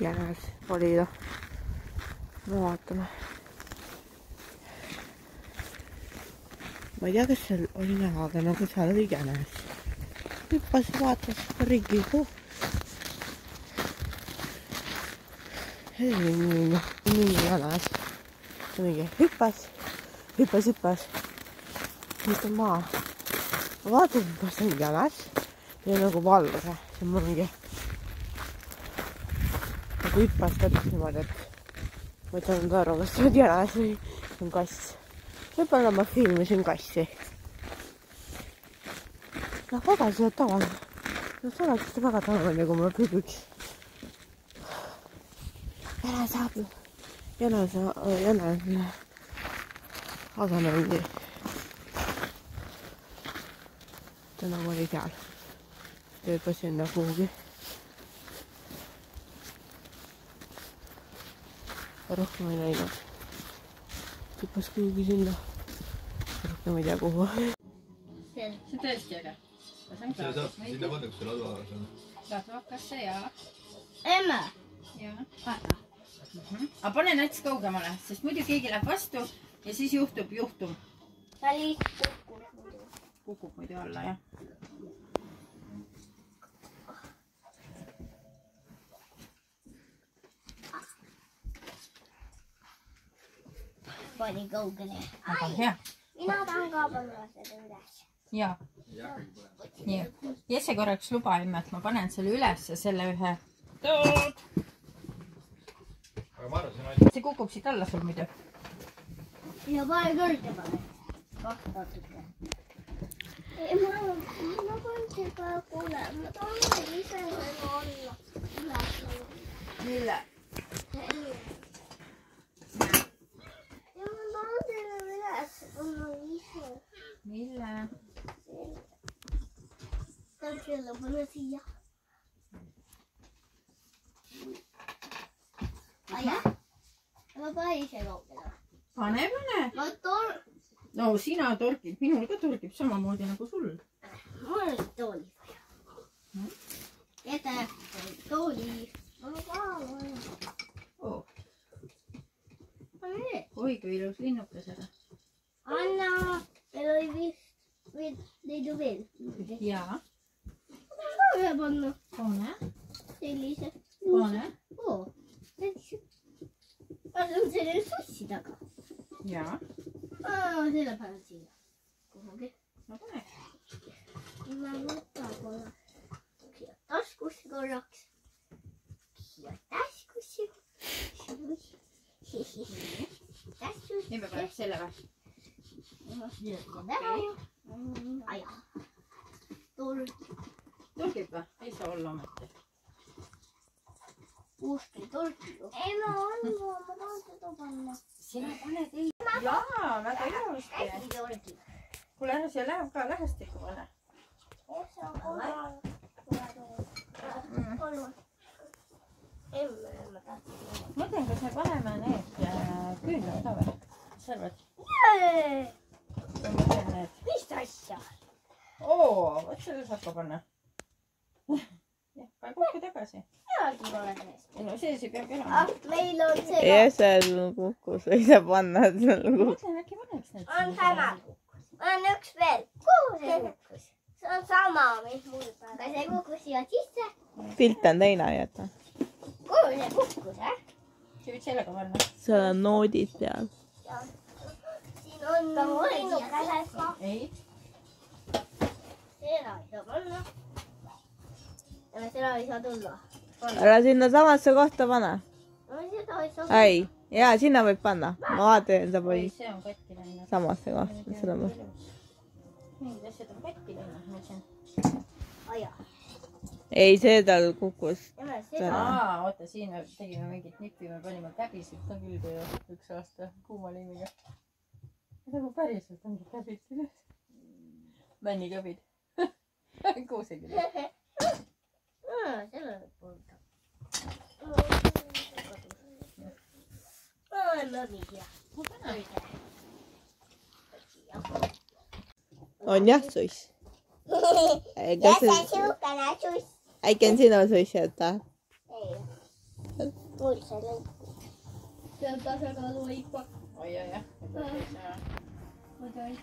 jänes oli ta. no vaatame. ma ei tea, kas seal oli näha, aga nagu seal oli jänes. hüppas, vaatas ringi. nii, nii jänes. mingi hüppas, hüppas, hüppas. nüüd on maa. ma vaatasin, kas see on jänes ja nagu valge, mul mingi hüppas täpselt niimoodi, et ma ei saanud aru, kas see on jänes või on kass. võib-olla ma filmisin kassi. noh, väga see tavaline. no see oleks väga tavaline, kui mul pügiks. jänes saab, jänes, jänes, nagu oli seal. ta hüppas sinna kuhugi rohkem ei näinud. hüppas kuhugi sinna. rohkem ei tea kuhu. see on tõesti äge. see saab sinna panna, kus see ladva on. ladvakasse ja, emme, ja. vaata. aga pane nats kaugemale, sest muidu keegi läheb vastu ja siis juhtub juhtum. ta lihtsalt muidu. kukub muidu alla jah. Pani kaugele. väga hea. mina tahan ka panna seda üles. ja, nii. Jesse korraks luba emme, et ma panen selle ülesse, selle ühe. aga ma arvan, see kukub siit alla sul muidu. ja pane kõrgemale. kah natuke. ei, ma, ma panen seda kuule, ma tahan ise seda olla. üles. mille? ja ma tahan selle üles panna ise. mille? tahan selle panna siia. aitäh. ma panen ise kaugele. pane, pane. ma toon, no sina torgid, minul ka torgib samamoodi nagu sul. mul on tooli vaja. jäta tooli. Oh, oi kui ilus linnuke seda. Anna, meil oli vist, veel, neid on veel. jaa, ka ühe panna, pane, sellise. pane. oo, ma saan selle sussi taga. jaa, selle panen siia. kuhugi. no pane. ma võtan korraks. siia taskusse korraks. siia taskusse. taskusse. nüüd me paneme selle või? aja. torgib või? ei saa olla ometi. kuskil torki ju. ei no on, ma tahan seda panna. sina paned ei. jaa, väga ilusti. kuule, ära siia läheb ka lähestikku pane. tahtsin. mõtlen, kas me paneme need äh, küünlad ka või? mis sa arvad? ma mõtlen need. mis asja? oo, vot selle saab ka panna. jah, pane kokku tagasi. peagi pole sees. ei no sees ei peagi ah olema., meil on see. ja seal kukkus, ei saa panna seal ma kukkus. mõtlen, äkki paneks need. on sama on üks veel. kuhu see kukkus? see on sama, mis mul praegu. aga see kukkus siia sisse. pilt on teine, jäta. kuhu see kukkus, eh? sa võid sellega panna. seal on noodid peal. siin on ei, seda ei saa panna. Ja seda ei saa tulla. ära sinna samasse kohta pane. seda ei jaa, sinna võib panna. ma vaatan, sa läinud. samasse kohta, seda ma. mingid asjad on katki läinud, ma ütlesin. ei, see tal kukkus. oota, siin me tegime mingit nippi, me panime käbisid ka külge ju üks aasta kuumaliimiga. nagu päriselt ongi käbid küljes. männikäbid. kuusekülje. Selle võib polda. emme, mikä? on jah suss? eikä Ja se, se siukana sus. äkki on sinu suss, jäta. Ei. mul see lõiku. see on tasakaalu ikka. oi, oi, jah. muidu ei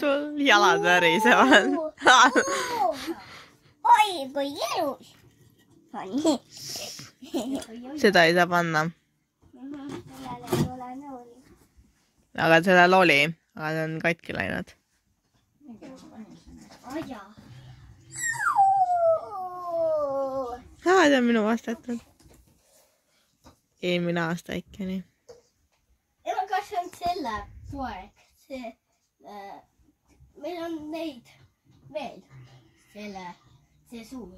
sul jalad värisevad. oi, kui ilus. nii. seda ei saa panna. aga sellel oli, aga see on katki läinud. aa, see on minu vastatud. eelmine aasta ikka nii. ema, kas see on selle poeg? see äh,, meil on neid veel. selle, see suur.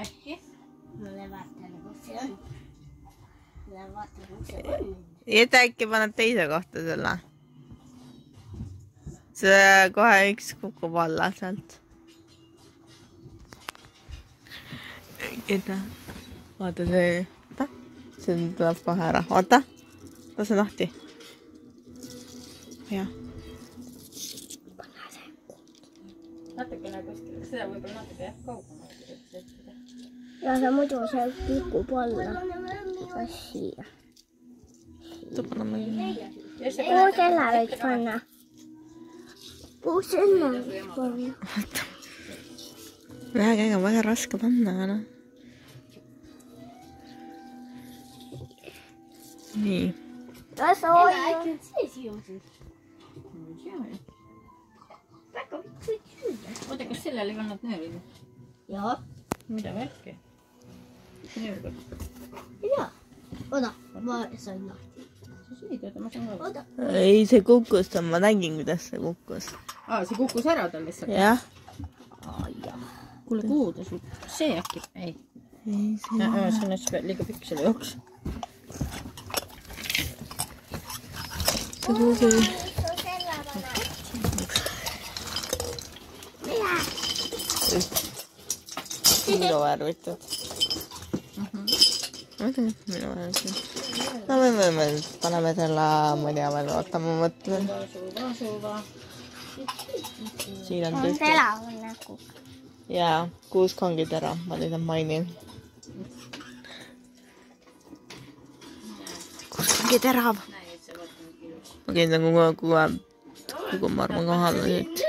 äkki? mulle vaatan, kus see on. mulle vaatan, kus see on. et äkki paned teise kohta selle? see kohe üks kukub alla sealt. vaata see, see tuleb kohe ära, oota, lase lahti. jah, natukene kuskil, seda võib-olla natuke jah, kaugemale ja see muidu see kukub alla. kas siia? paneme kinni. kuhu selle võiks panna? kuhu selle võiks panna? väga äge, väga raske panna, aga noh. nii, väga võiks süüa. oota, kas sellele ei pannud nööri? jaa, mida värki? nöör. jaa. oota, ma sain lahti. sa sõid, oota, ma saan ka. oota, ei, see kukkus, ma nägin, kuidas see kukkus. aa, see kukkus ära tal lihtsalt. jah. kuule, kuhu ta sul, see äkki, ei. ei, see see on hästi liiga pikk selle jaoks. See kuhugi, selle panna. minu värvitud. minu värvitud. no me võime, paneme selle, ma ei tea veel, oota, ma mõtlen. suva, suva. siin on nägu. jaa, kuusk ongi terav, ma lihtsalt mainin. kuusk ongi on ilus. ma kindlan kogu aeg, kogu aeg, kogu aeg ma arvan kohale siit.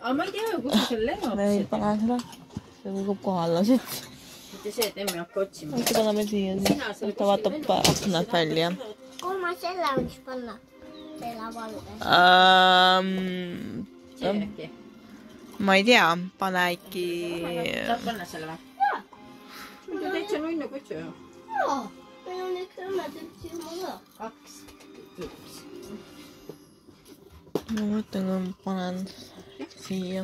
aga ma ei tea, kus sa selle me ei lennutasid. pane seda, see kukub kohale siit. mitte see, et emme hakka otsima. äkki paneme siia, ta vaatab aknalt välja kuhu ma selle võiks panna? selle valge. um,. see äkki. ma ei tea, pane äkki. saad panna selle või? jaa. see on täitsa nunnu kutsu ju. jaa, meil on üks õnnetükk silma ka. kaks. üks. Ma mõtlen, kui ma panen siia,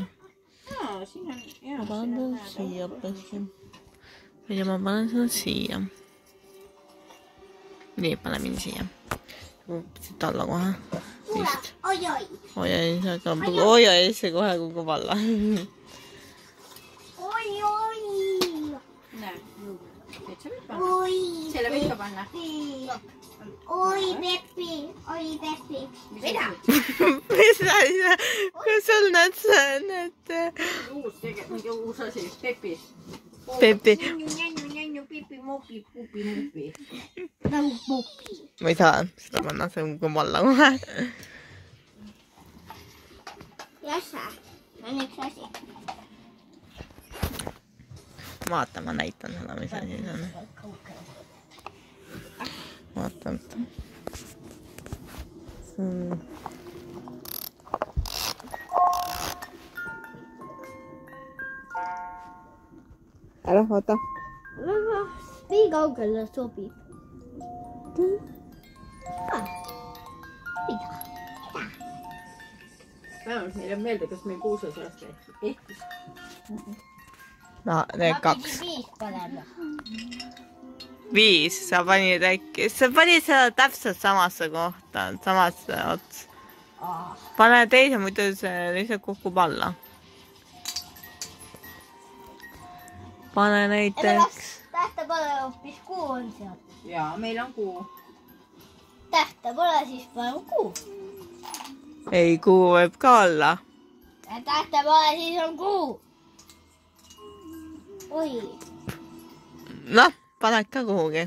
jaa, siin on, jaa ma. panen ta siia hoopis. ja ma panen selle siia. nii, paneme nii siia. siit alla kohe, vist. oi-oi, oi-oi, see hakkab, oi-oi, see kohe kukub alla. oi-oi, näe, täitsa võib panna. oi, selle võib ka panna. Oi Peppi, oi Peppi. mida? mis asja, kus sul need, need uus tege-, mingi uus asi. Pepi, nagu Puppi. ma ei saa seda panna, see kukub alla kohe. Jassa, on üks asi. vaata, ma näitan sulle, mis asi see on. vaata, vaata. see on. ära vaata. nii kaugele sobib? vähemalt meil jääb meelde, kas meil kuuses aasta ehtis. no need kaks. viis paneme. viis, sa panid äkki, sa panid seda täpselt samasse kohta, samasse otsa. pane teise, muidu see lihtsalt kukub alla. pane näiteks, tähte pole hoopis kuu on seal. jaa, meil on kuu. tähte pole, siis paneme kuu. ei, kuu võib ka olla. tähte pole, siis on kuu. oi, noh, paned ka kuhugi.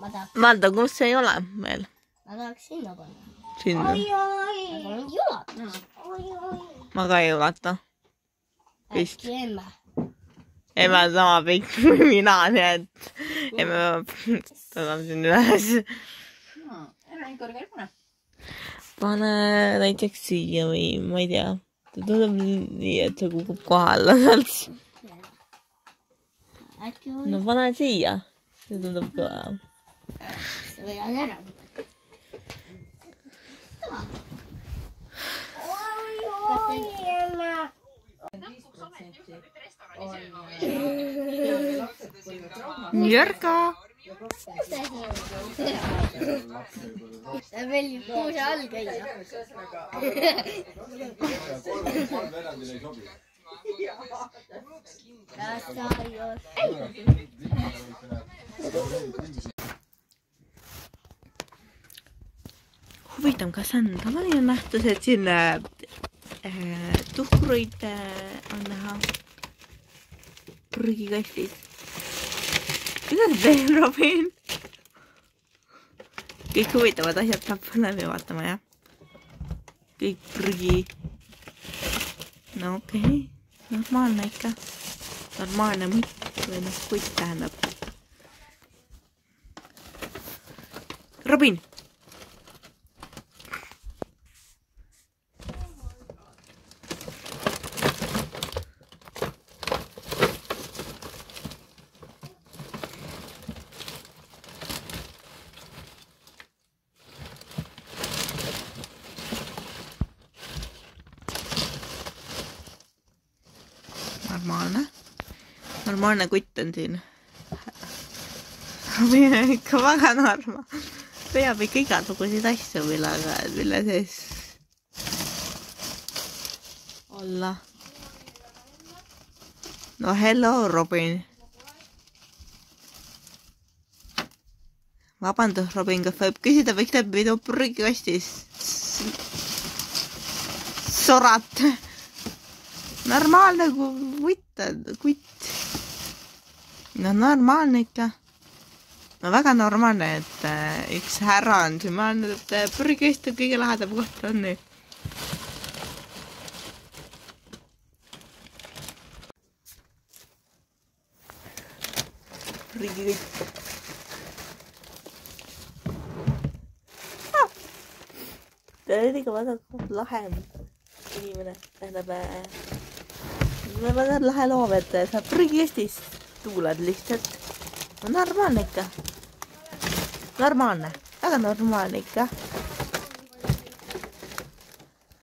ma tahaks, vaata, kus ei ole veel. ma tahaks sinna panna. sinna. aga mind ei ulata. ma ka ei ulata. Vist. äkki emme. ema on sama pikk kui mina, nii et ema tõstab sind üles. ära nii kõrgele pane. pane näiteks siia või ma ei tea. ta tuleb nii, et see kukub kohe alla sealt. No pane siia. see tundub kõva. ära lapsed põevad trauma Jörga. see veel kuuse all käia. sobi. huvitav, kas on tavaline nähtus, et siin äh, tuhkruid äh, on näha prügikastis? mida sa teed, Robin? kõik huvitavad asjad peab läbi vaatama, jah? kõik prügi. no okei okay., normaalne ikka. normaalne mutt või noh, kutt tähendab. Robin normaalne, normaalne kutt on siin. ikka väga norma-, peab ikka igasuguseid asju, millega, mille sees olla. no hello, Robin. vabandust, Robin, kas võib küsida, miks te minu prügikastis sorate? Normaalne kutt kutt. no normaalne ikka. no väga normaalne, et äh, üks härra on siin, ma arvan, et äh, prügikast on kõige lahedam koht on nüüd. prügikast. ta on ikka väga lahe inimene, tähendab äh, väga lahe loom, et sa prügikastis tuulad lihtsalt. no normaalne ikka. normaalne, väga normaalne ikka.